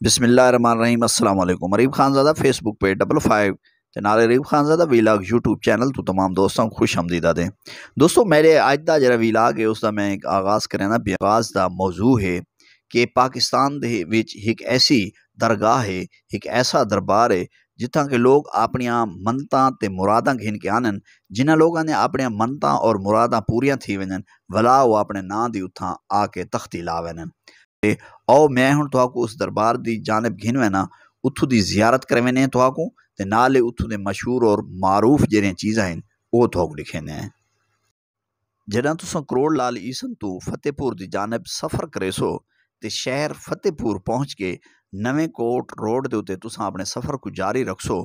बिसमिल्लामानीम्सम Areeb Khanzada Facebook पे double five channel Areeb Khanzada vlog YouTube channel तो तमाम दोस्तों खुश हमदीदा दें। दोस्तों, मेरे अज का जरा वीलाग है उसका मैं एक आगाज़ करें ना। बेगाज़ का मौजू है कि पाकिस्तान एक ऐसी दरगाह है, एक ऐसा दरबार है जिता के लोग अपन मनत मुरादा गिन के आनन। जिन्हें लोगों ने अपन मनत और मुरादा पूरी थी वन भला वो अपने ना दी उत्थ आके तख्ती ला वन ਤੇ ਆਓ ਮੈਂ ਹੁਣ ਤੁਹਾਨੂੰ ਉਸ ਦਰਬਾਰ ਦੀ ਜਾਨਬ ਘਿਨ ਵੈਨਾ ਉੱਥੋਂ ਦੀ ਜ਼ਿਆਰਤ ਕਰ ਵੈਨੇ ਤੁਹਾਨੂੰ ਤੇ ਨਾਲੇ ਉੱਥੋਂ ਦੇ ਮਸ਼ਹੂਰ ਔਰ ਮਾਰੂਫ ਜਿਹੜੀਆਂ ਚੀਜ਼ਾਂ ਹਨ ਉਹ ਤੁਹਾਨੂੰ ਲਿਖੇਨੇ ਆ ਜਦੋਂ ਤੁਸੀਂ ਕਰੋੜ ਲਾਲ ਈਸਨ ਤੋਂ ਫਤਿਹਪੁਰ ਦੀ ਜਾਨਬ ਸਫ਼ਰ ਕਰੇ ਸੋ ਤੇ ਸ਼ਹਿਰ ਫਤਿਹਪੁਰ ਪਹੁੰਚ ਕੇ ਨਵੇਂ ਕੋਟ ਰੋਡ ਦੇ ਉੱਤੇ ਤੁਸੀਂ ਆਪਣੇ ਸਫ਼ਰ ਨੂੰ ਜਾਰੀ ਰੱਖੋ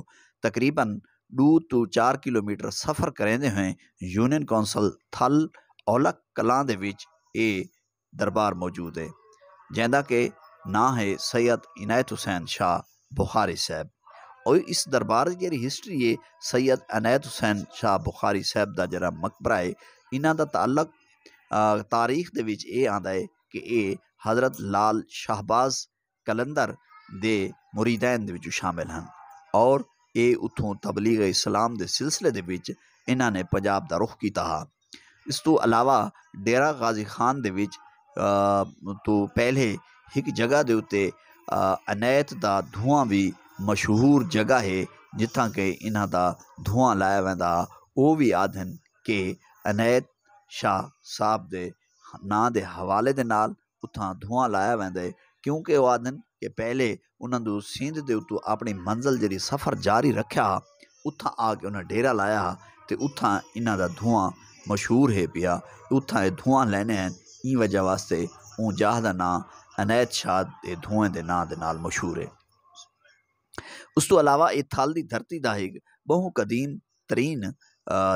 ਤਕਰੀਬਨ 2 ਤੋਂ 4 ਕਿਲੋਮੀਟਰ ਸਫ਼ਰ ਕਰਦੇ ਹੋਏ ਯੂਨੀਅਨ ਕੌਂਸਲ ਥਲ ਔਲਕ ਕਲਾਂ ਦੇ ਵਿੱਚ ਇਹ ਦਰਬਾਰ ਮੌਜੂਦ ਹੈ जैदा के ना है सैयद इनायत हुसैन शाह बुखारी साहब। और इस दरबार की जी हिस्ट्री है, सैयद अनायत हुसैन शाह बुखारी साहब का जरा मकबरा है, इन्हों का तालक तारीख के आता है कि ये हज़रत लाल शाहबाज कलंधर दे मुरीदैन शामिल हैं और ये उतों तबलीग इस्लाम के सिलसिले के इन्होंने पंजाब का रुख किया इस तो अलावा डेरा गाजी खान के तो पहले एक जगह के उ अनैत का धूआ भी मशहूर जगह है जिथा के इन का धुआँ लाया वादा। उहो भी आदन के अनैत शाह साहब के ना के हवाले के नाल उतां धुआँ लाया वेंदे। क्योंकि उहो आदन कि पहले उन्होंने सिंध के उत्तों अपनी मंज़िल जी सफ़र जारी रखा उ उतां आके उन्हें डेरा लाया हा, ते इन्हों धुआँ मशहूर है पिया। उतां धुआँ लेने हैं ਇਹ ਵਜ੍ਹਾ ਵਾਸਤੇ ਉਹ ਜਾਹ ਦਾ ਨਾਂ, ਅਨੈਤ ਸ਼ਾਹ ਦੇ ਧੂਏ ਦੇ ਨਾਂ ਦੇ ਨਾਲ ਮਸ਼ਹੂਰ ਹੈ ਉਸ ਤੋਂ ਇਲਾਵਾ ਇਹ ਥਲ ਦੀ ਧਰਤੀ ਦਾ ਇੱਕ ਬਹੁ ਕਦੀਮ ਤਰੀਨ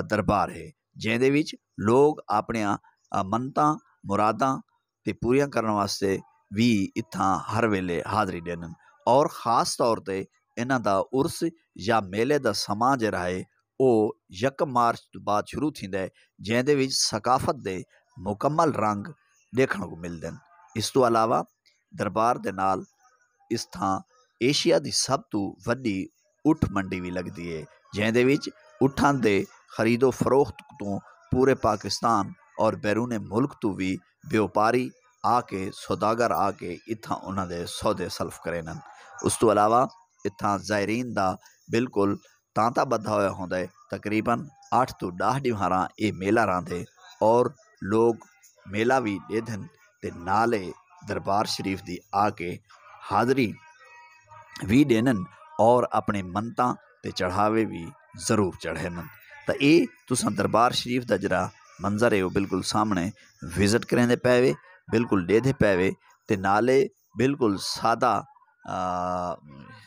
ਦਰਬਾਰ ਹੈ ਜਿਹਦੇ ਵਿੱਚ ਲੋਕ ਆਪਣੀਆਂ ਮੰਨਤਾਂ, ਮੁਰਾਦਾਂ ਤੇ ਪੂਰੀਆਂ ਕਰਨ ਵਾਸਤੇ ਵੀ ਇੱਥਾਂ ਹਰ ਵੇਲੇ ਹਾਜ਼ਰੀ ਦੇਣ ਔਰ ਖਾਸ ਤੌਰ ਤੇ ਇਹਨਾਂ ਦਾ ਉਰਸ ਜਾਂ ਮੇਲੇ ਦਾ ਸਮਾਂ ਜਿਹੜਾ ਹੈ, ਉਹ 1 ਮਾਰਚ ਤੋਂ ਬਾਅਦ ਸ਼ੁਰੂ ਥਿੰਦਾ ਹੈ ਜਿਹਦੇ ਵਿੱਚ ਸਕਾਫਤ ਦੇ ਮੁਕੰਮਲ ਰੰਗ ਦੇਖਣ ਨੂੰ ਮਿਲਦੇ ਹਨ ਇਸ ਤੋਂ ਇਲਾਵਾ ਦਰਬਾਰ ਦੇ ਨਾਲ ਇਸ ਥਾਂ ਏਸ਼ੀਆ ਦੀ ਸਭ ਤੋਂ ਵੱਡੀ ਉਠ ਮੰਡੀ ਵੀ ਲੱਗਦੀ ਹੈ ਜਿਹਦੇ ਵਿੱਚ ਉਠਾਂ ਦੇ ਖਰੀਦੋ ਫਰੋਖਤ ਤੋਂ ਪੂਰੇ ਪਾਕਿਸਤਾਨ ਔਰ ਬੈਰੂਨੇ ਮੁਲਕ ਤੋਂ ਵੀ ਵਪਾਰੀ ਆ ਕੇ ਸੌਦਾਗਰ ਆ ਕੇ ਇੱਥਾਂ ਉਹਨਾਂ ਦੇ ਸੌਦੇ ਸਲਫ ਕਰਨ ਉਸ ਤੋਂ ਇਲਾਵਾ ਇੱਥਾਂ ਜ਼ਾਇਰੀਨ ਦਾ ਬਿਲਕੁਲ ਤਾਂਤਾ ਬੱਧਾ ਹੋਇਆ ਹੁੰਦਾ ਹੈ ਤਕਰੀਬਨ 8 ਤੋਂ 10 ਦਿਹਾਰਾਂ ਇਹ ਮੇਲਾ ਰਾਂਦੇ ਔਰ ਲੋਕ ਮੇਲਾ ਵੀ ਦੇਦਨ ਤੇ ਨਾਲੇ ਦਰਬਾਰ ਸ਼ਰੀਫ ਦੀ ਆ ਕੇ ਹਾਜ਼ਰੀ ਵੀ ਦੇਣਨ ਔਰ ਆਪਣੇ ਮੰਤਾਂ ਤੇ ਚੜਾਵੇ ਵੀ ਜ਼ਰੂਰ ਚੜ੍ਹਨ ਤਾਂ ਇਹ ਤੁਸੀਂ ਦਰਬਾਰ ਸ਼ਰੀਫ ਦਾ ਜਿਹੜਾ ਮੰਜ਼ਰ ਹੈ, ਉਹ ਬਿਲਕੁਲ ਸਾਹਮਣੇ ਵਿਜ਼ਿਟ ਕਰਦੇ ਪੈਵੇ ਬਿਲਕੁਲ ਦੇਦੇ ਪੈਵੇ ਤੇ ਨਾਲੇ ਬਿਲਕੁਲ ਸਾਦਾ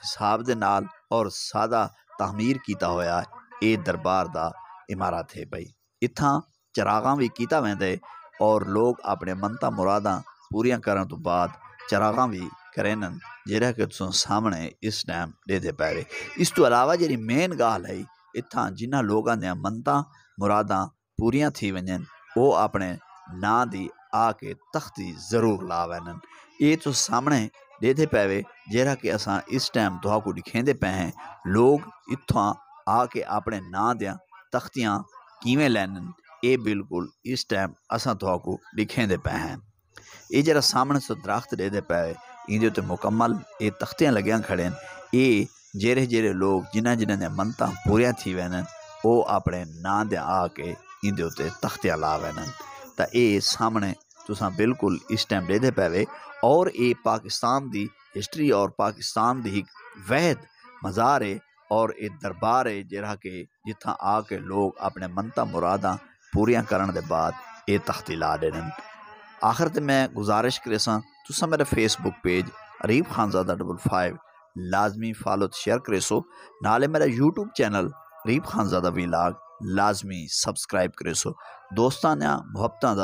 ਹਿਸਾਬ ਦੇ ਨਾਲ ਔਰ ਸਾਦਾ ਤਾਮੀਰ ਕੀਤਾ ਹੋਇਆ ਇਹ ਦਰਬਾਰ ਦਾ ਇਮਾਰਤ ਹੈ ਭਾਈ ਇਥਾਂ ਚਰਾਗਾਂ ਵੀ ਕੀਤਾ ਵੈਂਦੇ ਔਰ ਲੋਕ ਆਪਣੇ ਮੰਤਾ ਮੁਰਾਦਾਂ ਪੂਰੀਆਂ ਕਰਨ ਤੋਂ ਬਾਅਦ ਚਰਾਗਾਂ ਵੀ ਕਰੇਨਨ ਜਿਹੜਾ ਕਿ ਤੁਸੀਂ ਸਾਹਮਣੇ ਇਸ ਟਾਈਮ ਦੇਦੇ ਪੈ ਰਹੇ ਇਸ ਤੋਂ ਇਲਾਵਾ ਜਿਹੜੀ ਮੇਨ ਗੱਲ ਹੈ ਇੱਥਾਂ ਜਿਨ੍ਹਾਂ ਲੋਕਾਂ ਦੀਆਂ ਮੰਤਾ ਮੁਰਾਦਾਂ ਪੂਰੀਆਂ ਥੀ ਵੰਜਨ ਉਹ ਆਪਣੇ ਨਾਂ ਦੀ ਆ ਕੇ ਤਖਤੀ ਜ਼ਰੂਰ ਲਾਵਨਨ ਇਹ ਤੋਂ ਸਾਹਮਣੇ ਦੇਦੇ ਪੈਵੇ ਜਿਹੜਾ ਕਿ ਅਸਾਂ ਇਸ ਟਾਈਮ ਦੁਆ ਕੋ ਦਿਖੇਂਦੇ ਪਏ ਹਾਂ ਲੋਕ ਇੱਥਾਂ ਆ ਕੇ ਆਪਣੇ ਨਾਂ ਦੀਆਂ ਤਖਤੀਆਂ ਕਿਵੇਂ ਲੈਣਨ ਇਹ ਬਿਲਕੁਲ ਇਸ ਟਾਈਮ ਅਸਾਂ ਤੁਹਾਨੂੰ ਦਿਖਾਉਂਦੇ ਪਏ ਹਾਂ ਇਹ ਜਿਹੜਾ ਸਾਹਮਣੇ ਸੋ ਦਰਖਤ ਦੇਦੇ ਪਏ ਇਹਦੇ ਉੱਤੇ ਮੁਕੰਮਲ ਇਹ ਤਖਤੀਆਂ ਲੱਗੀਆਂ ਖੜੇ ਇਹ ਜਿਹੜੇ ਜਿਹੜੇ ਲੋਕ ਜਿਨ੍ਹਾਂ ਜਿਨ੍ਹਾਂ ਦੀਆਂ ਮੰਨਤਾਂ ਪੂਰੀਆਂ ਥੀ ਵੈਨ ਉਹ ਆਪਣੇ ਨਾਂ ਦੇ ਆ ਕੇ ਇਹਦੇ ਉੱਤੇ ਤਖਤੀਆਂ ਲਾ ਵੈਨ ਤਾਂ ਇਹ ਸਾਹਮਣੇ ਤੁਸੀਂ ਬਿਲਕੁਲ ਇਸ ਟਾਈਮ ਦੇਦੇ ਪਵੇ ਔਰ ਇਹ ਪਾਕਿਸਤਾਨ ਦੀ ਹਿਸਟਰੀ ਔਰ ਪਾਕਿਸਤਾਨ ਦੀ ਇੱਕ ਵਹਿਦ ਮਜ਼ਾਰ ਹੈ ਔਰ ਇਹ ਦਰਬਾਰ ਹੈ ਜਿਹੜਾ ਕਿ ਜਿੱਥਾਂ ਆ ਕੇ ਲੋਕ ਆਪਣੇ ਮੰਨਤਾਂ ਮੁਰਾਦਾਂ ਪੂਰੀਆਂ ਕਰਨ ਦੇ ਬਾਅਦ ਇਹ ਤਖਤੀ ਲਾ ਦੇਣ ਆਖਰ ਤੇ ਮੈਂ ਗੁਜ਼ਾਰਿਸ਼ ਕਰੇ ਤੁਸੀਂ ਮੇਰੇ ਫੇਸਬੁੱਕ ਪੇਜ ਅਰੀਬ ਖਾਨਜ਼ਾਦਾ 55 ਲਾਜ਼ਮੀ ਫਾਲੋ ਤੇ ਸ਼ੇਅਰ ਕਰੇ ਸੋ ਨਾਲੇ ਮੇਰਾ YouTube ਚੈਨਲ ਅਰੀਬ ਖਾਨਜ਼ਾਦਾ ਵੀਲਾਗ ਲਾਜ਼ਮੀ ਸਬਸਕ੍ਰਾਈਬ ਕਰੇ ਸੋ ਦੋਸਤਾਂ ਨੇ ਮੁਹੱਬਤਾਂ